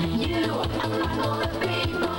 You are one of people.